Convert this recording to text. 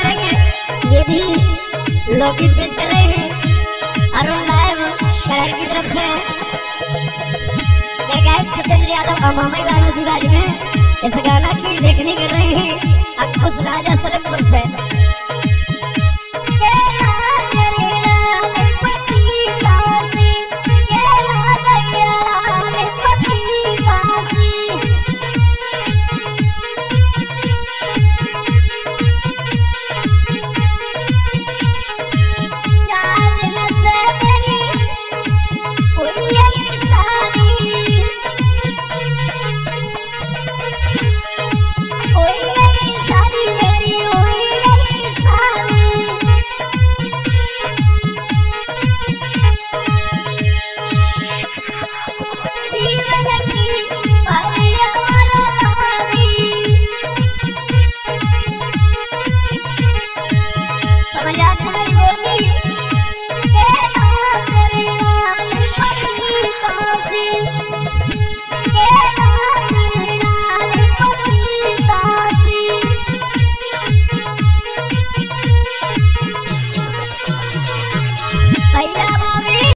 रही है। ये भी लौकिक पेश कर रहे हैं। अरुण लाइव शहर की तरफ़ से। सत्येंद्र यादव मामा गानू जी राज में। इस गाना की लेखनी कर रहे हैं। अक्कुश राजा सड़कपुर से।